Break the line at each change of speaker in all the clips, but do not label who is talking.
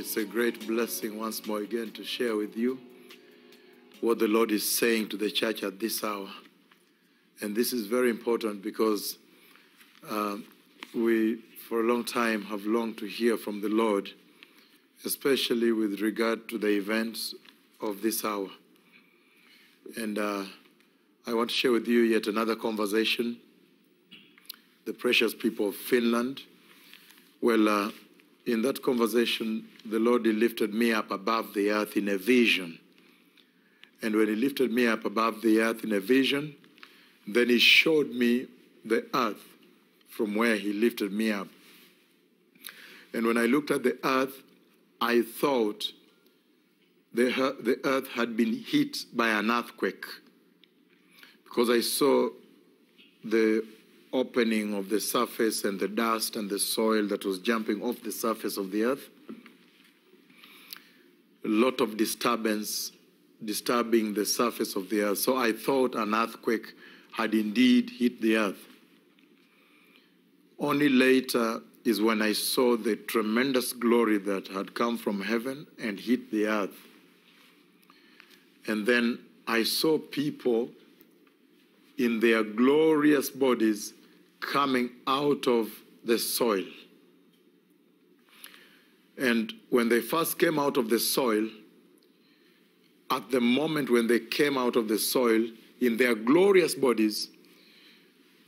It's a great blessing once more again to share with you what the Lord is saying to the church at this hour. And this is very important because um, we, for a long time, have longed to hear from the Lord, especially with regard to the events of this hour. And uh, I want to share with you yet another conversation. The precious people of Finland. Well, uh, in that conversation, the Lord he lifted me up above the earth in a vision. And when He lifted me up above the earth in a vision, then He showed me the earth from where He lifted me up. And when I looked at the earth, I thought the, the earth had been hit by an earthquake because I saw the opening of the surface and the dust and the soil that was jumping off the surface of the earth. A lot of disturbance disturbing the surface of the earth. So I thought an earthquake had indeed hit the earth. Only later is when I saw the tremendous glory that had come from heaven and hit the earth. And then I saw people in their glorious bodies coming out of the soil. And when they first came out of the soil, at the moment when they came out of the soil in their glorious bodies,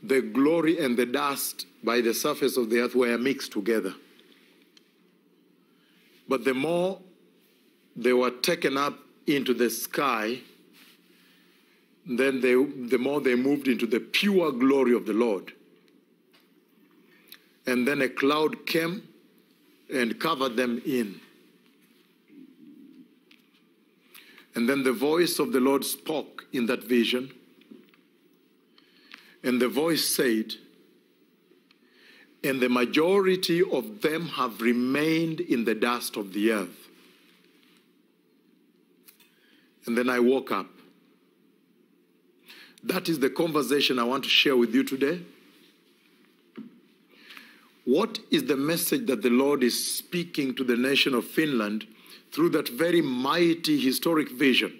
the glory and the dust by the surface of the earth were mixed together. But the more they were taken up into the sky, then they, the more they moved into the pure glory of the Lord. And then a cloud came and covered them in. And then the voice of the Lord spoke in that vision. And the voice said, And the majority of them have remained in the dust of the earth. And then I woke up. That is the conversation I want to share with you today. What is the message that the Lord is speaking to the nation of Finland through that very mighty historic vision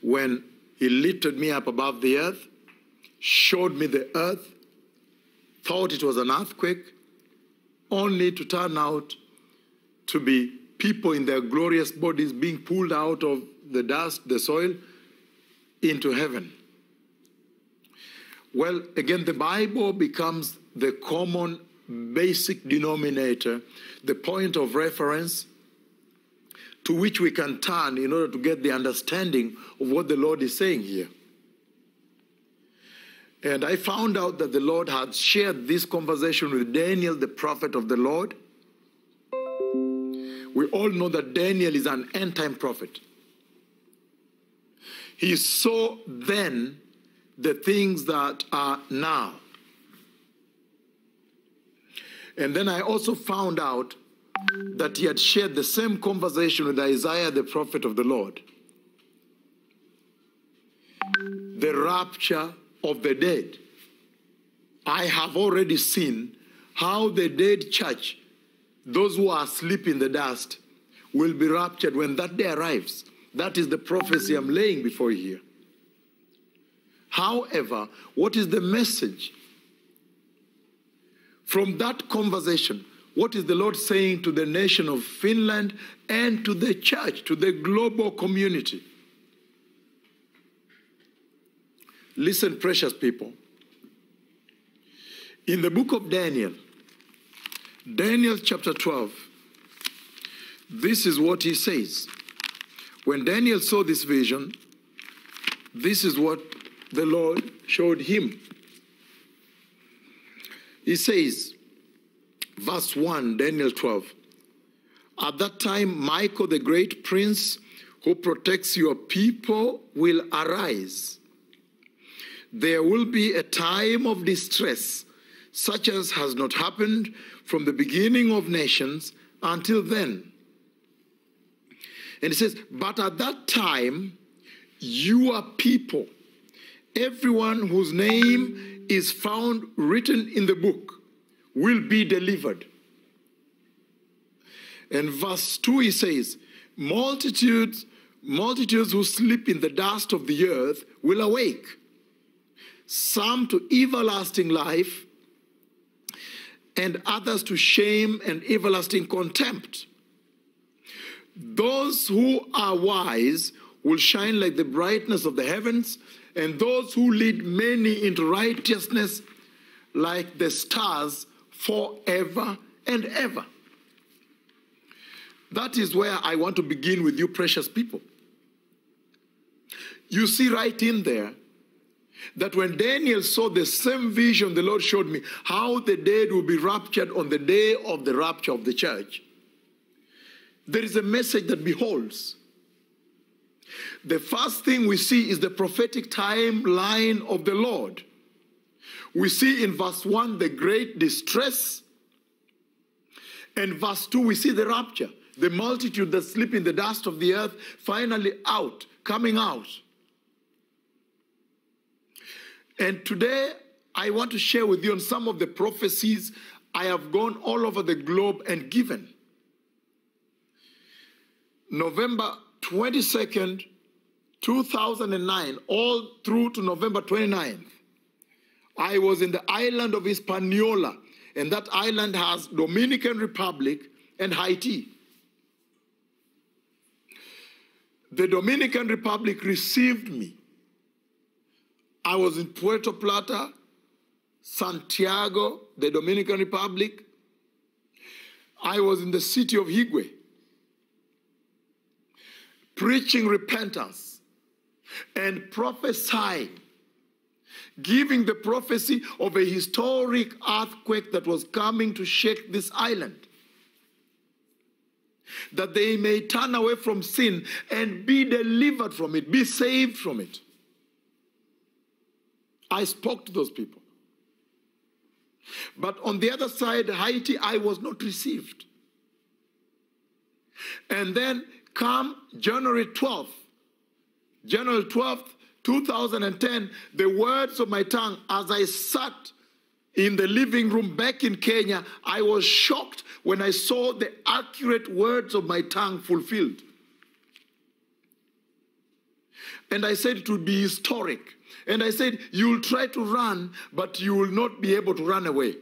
when he lifted me up above the earth, showed me the earth, thought it was an earthquake, only to turn out to be people in their glorious bodies being pulled out of the dust, the soil, into heaven. Well, again, the Bible becomes the common basic denominator, the point of reference to which we can turn in order to get the understanding of what the Lord is saying here. And I found out that the Lord had shared this conversation with Daniel, the prophet of the Lord. We all know that Daniel is an end time prophet. He saw then the things that are now. And then I also found out that he had shared the same conversation with Isaiah, the prophet of the Lord. The rapture of the dead. I have already seen how the dead church, those who are asleep in the dust, will be raptured when that day arrives. That is the prophecy I'm laying before you here. However, what is the message? From that conversation, what is the Lord saying to the nation of Finland and to the church, to the global community? Listen, precious people. In the book of Daniel, Daniel chapter 12, this is what he says. When Daniel saw this vision, this is what the Lord showed him. He says, verse 1, Daniel 12. At that time, Michael, the great prince who protects your people, will arise. There will be a time of distress, such as has not happened from the beginning of nations until then. And he says, But at that time, your people, everyone whose name is found written in the book, will be delivered. And verse 2 he says, Multitudes, multitudes who sleep in the dust of the earth will awake, some to everlasting life, and others to shame and everlasting contempt. Those who are wise will shine like the brightness of the heavens, and those who lead many into righteousness like the stars forever and ever. That is where I want to begin with you, precious people. You see right in there that when Daniel saw the same vision the Lord showed me, how the dead will be raptured on the day of the rapture of the church, there is a message that beholds. The first thing we see is the prophetic timeline of the Lord. We see in verse 1 the great distress, and verse 2 we see the rapture, the multitude that sleep in the dust of the earth, finally out, coming out. And today, I want to share with you on some of the prophecies I have gone all over the globe and given. November 22nd, 2009, all through to November 29th, I was in the island of Hispaniola, and that island has Dominican Republic and Haiti. The Dominican Republic received me I was in Puerto Plata, Santiago, the Dominican Republic. I was in the city of Higüey, preaching repentance and prophesying, giving the prophecy of a historic earthquake that was coming to shake this island. That they may turn away from sin and be delivered from it, be saved from it. I spoke to those people. But on the other side, Haiti, I was not received. And then come January 12th, January 12th, 2010, the words of my tongue, as I sat in the living room back in Kenya, I was shocked when I saw the accurate words of my tongue fulfilled. And I said it would be historic. And I said, You'll try to run, but you will not be able to run away.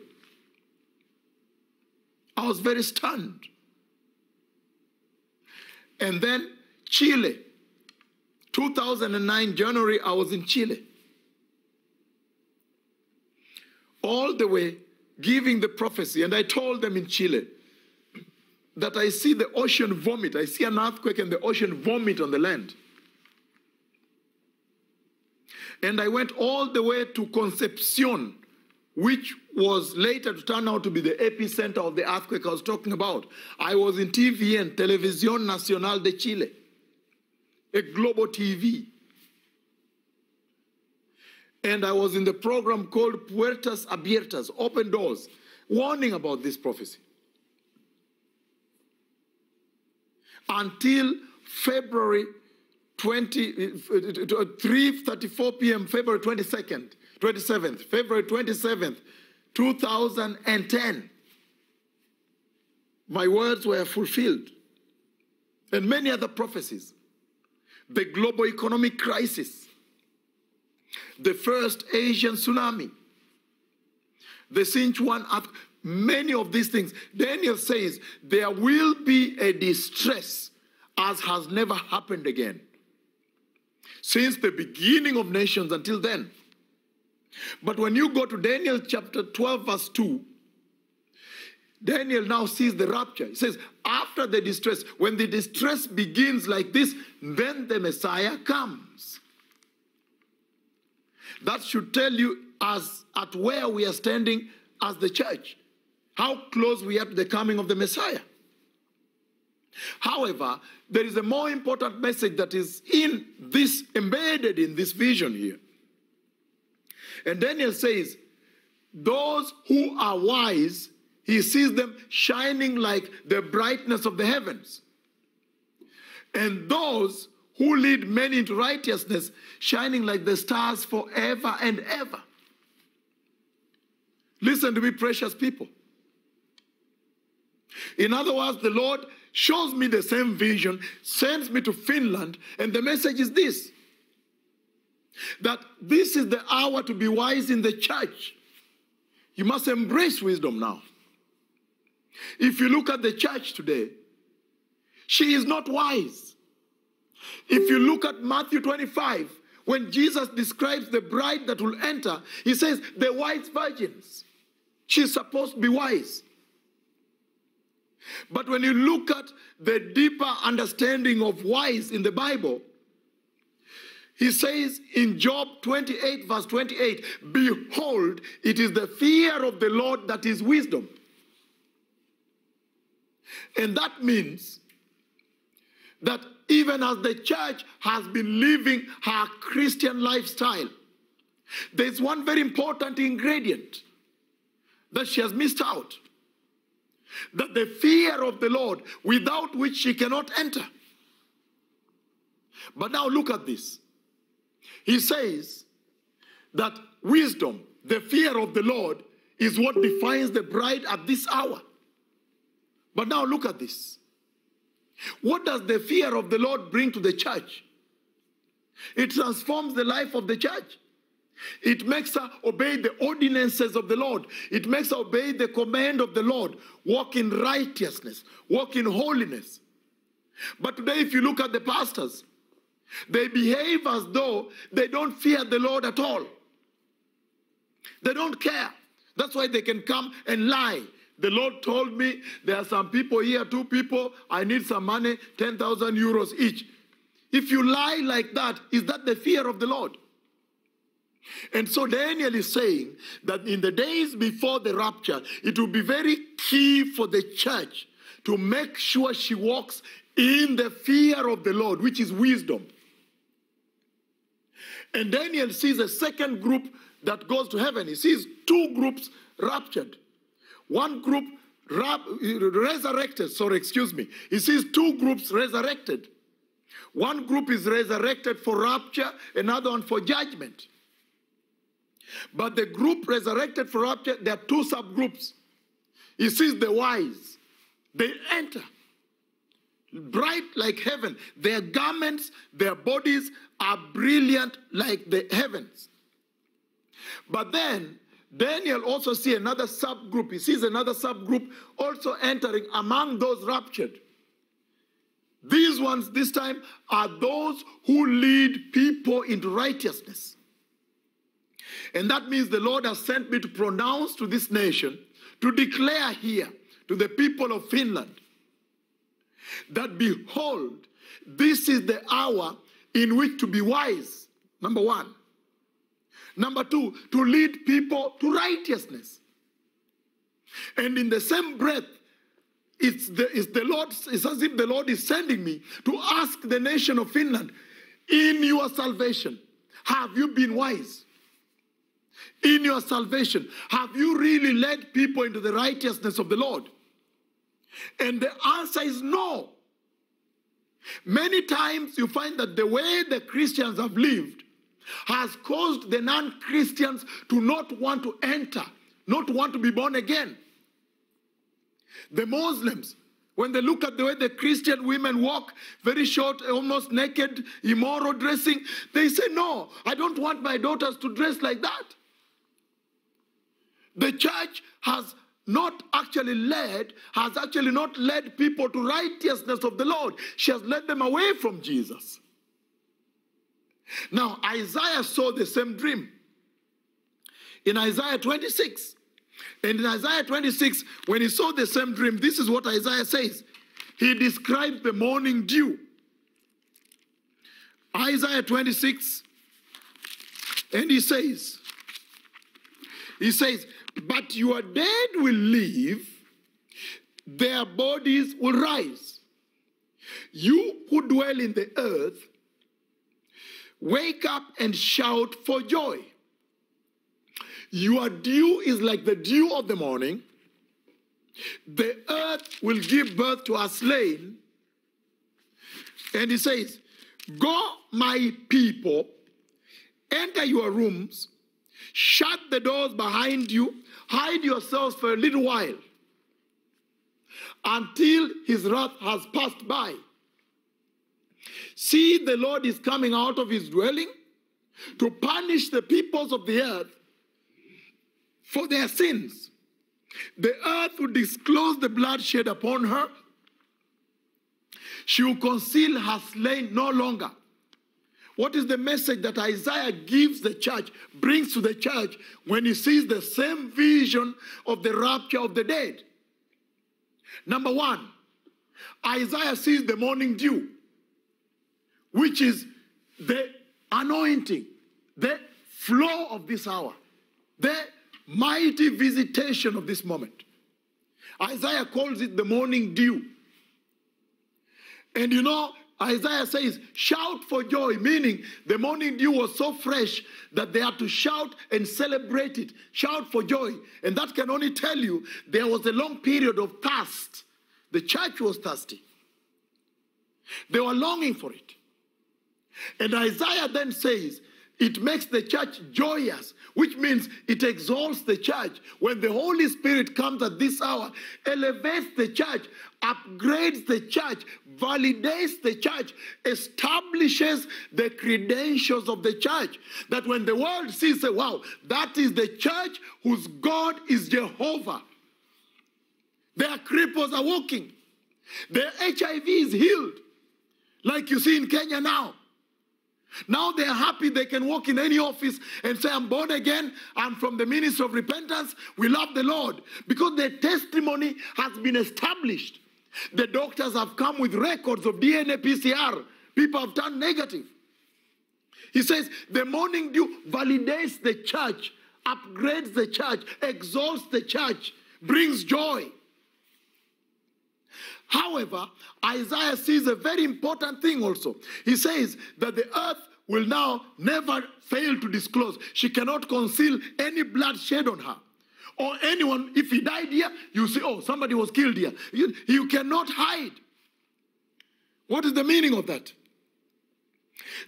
I was very stunned. And then Chile, 2009, January, I was in Chile. All the way giving the prophecy. And I told them in Chile that I see the ocean vomit. I see an earthquake and the ocean vomit on the land. And I went all the way to Concepcion, which was later to turn out to be the epicenter of the earthquake I was talking about. I was in TVN, Televisión Nacional de Chile, a global TV. And I was in the program called Puertas Abiertas, Open Doors, warning about this prophecy. Until February 20, uh, uh, uh, 3.34 p.m., February 22nd, 27th, February 27th, 2010. My words were fulfilled. And many other prophecies. The global economic crisis, the first Asian tsunami, the Sichuan earthquake, many of these things. Daniel says there will be a distress as has never happened again since the beginning of nations until then. But when you go to Daniel chapter 12, verse 2, Daniel now sees the rapture. He says, after the distress, when the distress begins like this, then the Messiah comes. That should tell you as at where we are standing as the church, how close we are to the coming of the Messiah. However, there is a more important message that is in this, embedded in this vision here. And Daniel says, Those who are wise, he sees them shining like the brightness of the heavens. And those who lead men into righteousness, shining like the stars forever and ever. Listen to me, precious people. In other words, the Lord shows me the same vision, sends me to Finland, and the message is this that this is the hour to be wise in the church. You must embrace wisdom now. If you look at the church today, she is not wise. If you look at Matthew 25, when Jesus describes the bride that will enter, he says, the wise virgins. She's supposed to be wise. But when you look at the deeper understanding of wise in the Bible, he says in Job 28, verse 28, Behold, it is the fear of the Lord that is wisdom. And that means that even as the church has been living her Christian lifestyle, there's one very important ingredient that she has missed out that the fear of the Lord, without which she cannot enter. But now look at this. He says that wisdom, the fear of the Lord, is what defines the bride at this hour. But now look at this. What does the fear of the Lord bring to the church? It transforms the life of the church. It makes her obey the ordinances of the Lord. It makes her obey the command of the Lord. Walk in righteousness, walk in holiness. But today, if you look at the pastors, they behave as though they don't fear the Lord at all. They don't care. That's why they can come and lie. The Lord told me there are some people here, two people, I need some money, 10,000 euros each. If you lie like that, is that the fear of the Lord? And so Daniel is saying that in the days before the rapture, it will be very key for the church to make sure she walks in the fear of the Lord, which is wisdom. And Daniel sees a second group that goes to heaven. He sees two groups raptured. One group resurrected, sorry, excuse me. He sees two groups resurrected. One group is resurrected for rapture, another one for judgment. But the group resurrected for rapture, there are two subgroups. He sees the wise. They enter bright like heaven. Their garments, their bodies are brilliant like the heavens. But then Daniel also sees another subgroup. He sees another subgroup also entering among those raptured. These ones, this time, are those who lead people into righteousness. And that means the Lord has sent me to pronounce to this nation, to declare here to the people of Finland, that behold, this is the hour in which to be wise. Number one. Number two, to lead people to righteousness. And in the same breath, it's the, it's the Lord, it's as if the Lord is sending me to ask the nation of Finland, in your salvation, have you been wise? in your salvation? Have you really led people into the righteousness of the Lord? And the answer is no. Many times you find that the way the Christians have lived has caused the non Christians to not want to enter, not want to be born again. The Muslims, when they look at the way the Christian women walk, very short, almost naked, immoral dressing, they say, No, I don't want my daughters to dress like that. The church has not actually led, has actually not led people to righteousness of the Lord. She has led them away from Jesus. Now, Isaiah saw the same dream in Isaiah 26. And in Isaiah 26, when he saw the same dream, this is what Isaiah says. He described the morning dew. Isaiah 26, and he says, he says, but your dead will live, their bodies will rise. You who dwell in the earth, wake up and shout for joy. Your dew is like the dew of the morning. The earth will give birth to a slain. And he says, Go, my people, enter your rooms, shut the doors behind you, hide yourselves for a little while. until his wrath has passed by. See, the Lord is coming out of his dwelling to punish the peoples of the earth for their sins. The earth will disclose the bloodshed upon her. She will conceal her slain no longer. What is the message that Isaiah gives the church, brings to the church when he sees the same vision of the rapture of the dead? Number one, Isaiah sees the morning dew, which is the anointing, the flow of this hour, the mighty visitation of this moment. Isaiah calls it the morning dew. And you know, Isaiah says, shout for joy, meaning the morning dew was so fresh that they had to shout and celebrate it. Shout for joy. And that can only tell you there was a long period of thirst. The church was thirsty, they were longing for it. And Isaiah then says, it makes the church joyous, which means it exalts the church. When the Holy Spirit comes at this hour, elevates the church, upgrades the church, validates the church, establishes the credentials of the church. That when the world sees, say, wow, that is the church whose God is Jehovah. Their cripples are walking. Their HIV is healed, like you see in Kenya now. Now they're happy they can walk in any office and say, I'm born again, I'm from the ministry of repentance, we love the Lord. Because their testimony has been established. The doctors have come with records of DNA PCR. People have turned negative. He says, the morning dew validates the church, upgrades the church, exalts the church, brings joy. However, Isaiah sees a very important thing also. He says that the earth will now never fail to disclose. She cannot conceal any bloodshed on her. Or anyone, if he died here, you see, oh, somebody was killed here. You, you cannot hide. What is the meaning of that?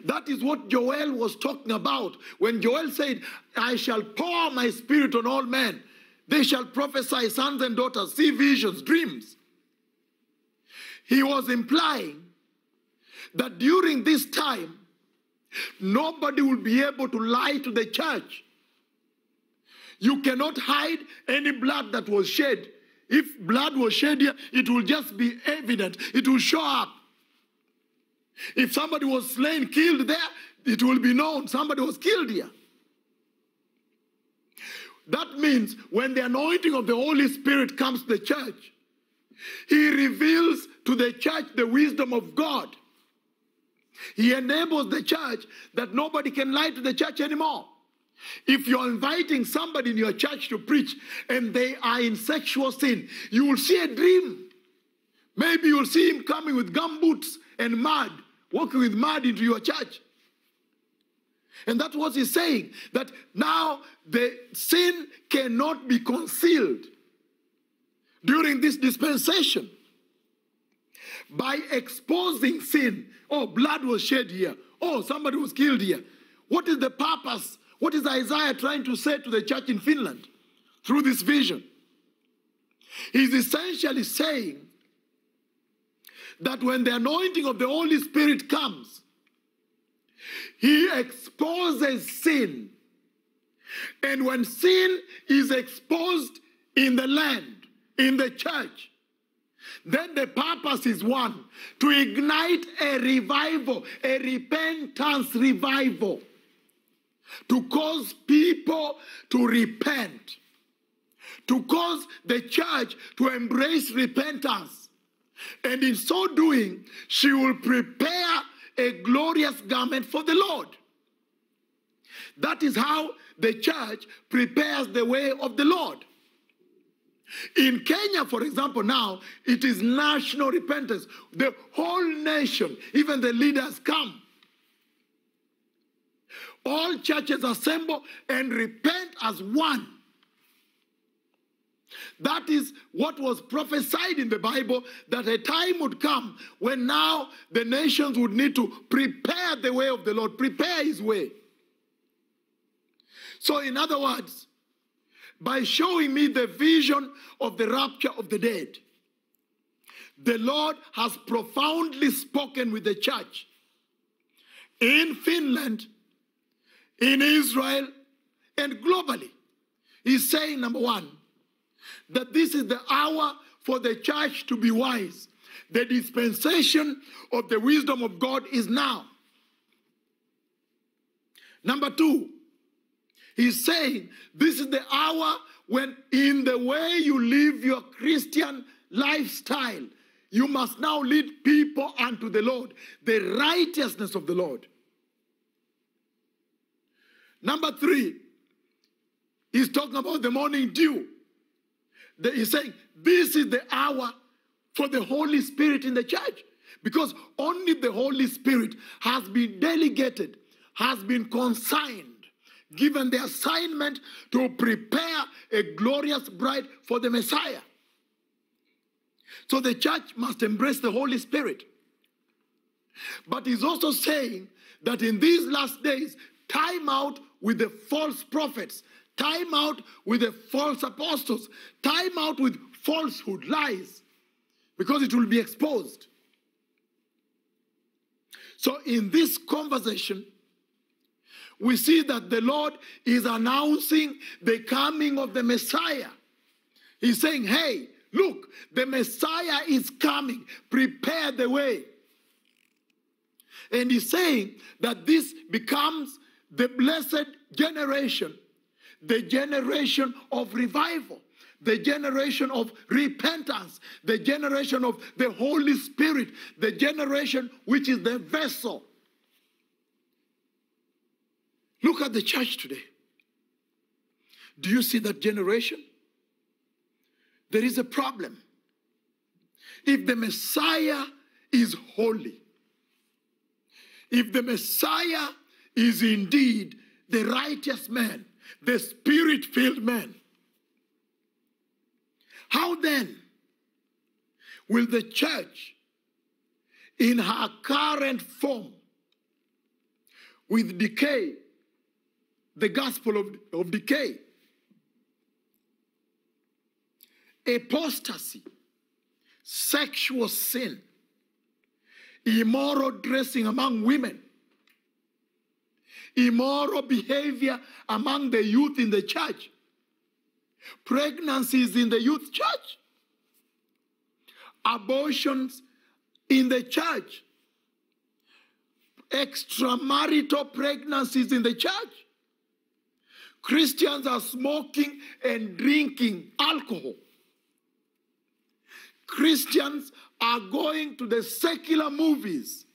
That is what Joel was talking about when Joel said, I shall pour my spirit on all men. They shall prophesy, sons and daughters, see visions, dreams. He was implying that during this time, nobody will be able to lie to the church. You cannot hide any blood that was shed. If blood was shed here, it will just be evident, it will show up. If somebody was slain, killed there, it will be known somebody was killed here. That means when the anointing of the Holy Spirit comes to the church, he reveals to the church the wisdom of God. He enables the church that nobody can lie to the church anymore. If you're inviting somebody in your church to preach and they are in sexual sin, you will see a dream. Maybe you'll see him coming with gumboots and mud, walking with mud into your church. And that's what he's saying that now the sin cannot be concealed during this dispensation by exposing sin. Oh, blood was shed here. Oh, somebody was killed here. What is the purpose? What is Isaiah trying to say to the church in Finland through this vision? He's essentially saying that when the anointing of the Holy Spirit comes, he exposes sin. And when sin is exposed in the land, in the church, then the purpose is one to ignite a revival, a repentance revival, to cause people to repent, to cause the church to embrace repentance. And in so doing, she will prepare a glorious garment for the Lord. That is how the church prepares the way of the Lord. In Kenya, for example, now it is national repentance. The whole nation, even the leaders come. All churches assemble and repent as one. That is what was prophesied in the Bible that a time would come when now the nations would need to prepare the way of the Lord, prepare his way. So, in other words, by showing me the vision of the rapture of the dead. the Lord has profoundly spoken with the church in Finland, in Israel, and globally. He's saying, number one, that this is the hour for the church to be wise. The dispensation of the wisdom of God is now. Number two, he's saying this is the hour when, in the way you live your Christian lifestyle, you must now lead people unto the Lord, the righteousness of the Lord. Number three, he's talking about the morning dew. He's saying this is the hour for the Holy Spirit in the church because only the Holy Spirit has been delegated, has been consigned, given the assignment to prepare a glorious bride for the Messiah. So the church must embrace the Holy Spirit. But he's also saying that in these last days, time out with the false prophets, time out with the false apostles, time out with falsehood, lies, because it will be exposed. So, in this conversation, we see that the Lord is announcing the coming of the Messiah. He's saying, Hey, look, the Messiah is coming, prepare the way. And he's saying that this becomes the blessed generation, the generation of revival, the generation of repentance, the generation of the Holy Spirit, the generation which is the vessel. Look at the church today. Do you see that generation? There is a problem. If the Messiah is holy, if the Messiah is indeed the righteous man, the spirit filled man. How then will the church, in her current form, with decay, the gospel of, of decay, apostasy, sexual sin, immoral dressing among women, immoral behavior among the youth in the church, pregnancies in the youth church, abortions in the church, extramarital pregnancies in the church. Christians are smoking and drinking alcohol. Christians are going to the secular movies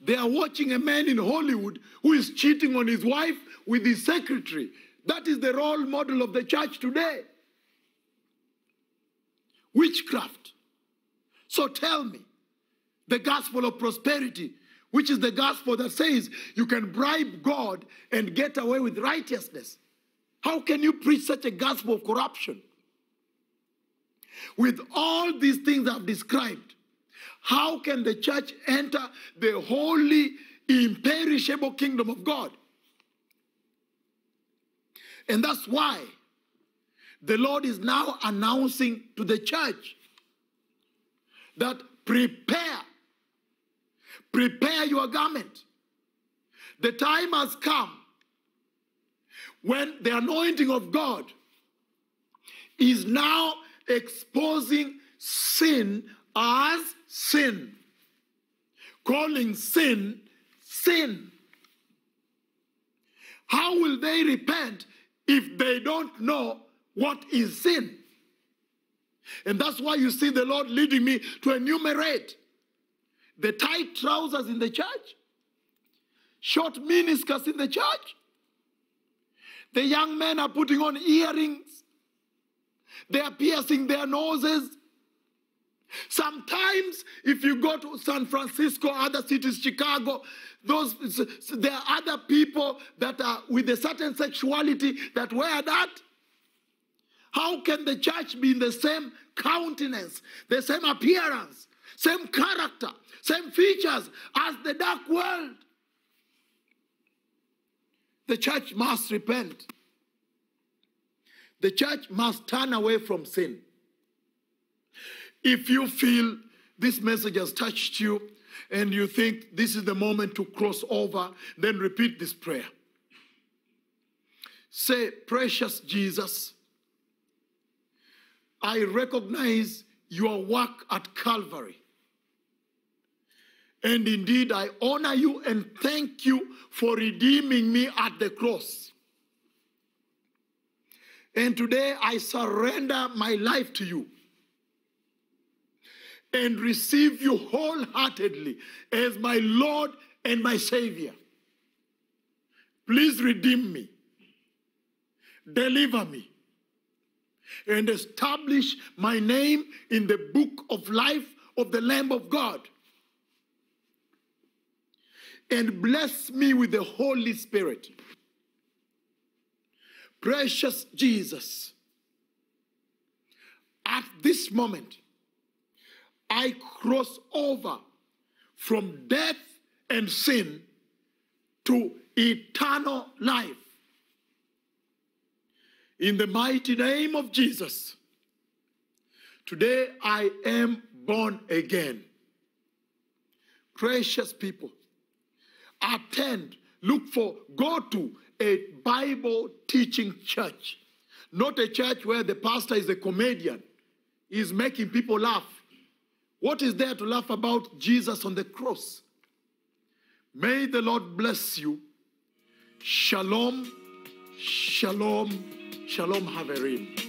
they are watching a man in Hollywood who is cheating on his wife with his secretary. That is the role model of the church today. Witchcraft. So tell me, the gospel of prosperity, which is the gospel that says you can bribe God and get away with righteousness. How can you preach such a gospel of corruption? With all these things I've described, how can the church enter the holy, imperishable kingdom of God? And that's why the Lord is now announcing to the church that prepare, prepare your garment. The time has come when the anointing of God is now exposing sin as sin. Calling sin, sin. How will they repent if they don't know what is sin? And that's why you see the Lord leading me to enumerate the tight trousers in the church, short miniskirts in the church. The young men are putting on earrings, they are piercing their noses, Sometimes, if you go to San Francisco, other cities, Chicago, those there are other people that are with a certain sexuality that wear that. How can the church be in the same countenance, the same appearance, same character, same features as the dark world? The church must repent. The church must turn away from sin. If you feel this message has touched you and you think this is the moment to cross over, then repeat this prayer. Say, Precious Jesus, I recognize your work at Calvary. And indeed, I honor you and thank you for redeeming me at the cross. And today I surrender my life to you and receive you wholeheartedly as my Lord and my Savior. Please redeem me, deliver me, and establish my name in the book of life of the Lamb of God. And bless me with the Holy Spirit. Precious Jesus, at this moment, I cross over from death and sin to eternal life. In the mighty name of Jesus, today I am born again. Precious people, attend, look for, go to a Bible teaching church, not a church where the pastor is a comedian, is making people laugh. What is there to laugh about Jesus on the cross? May the Lord bless you. Shalom, shalom, shalom, Haverim.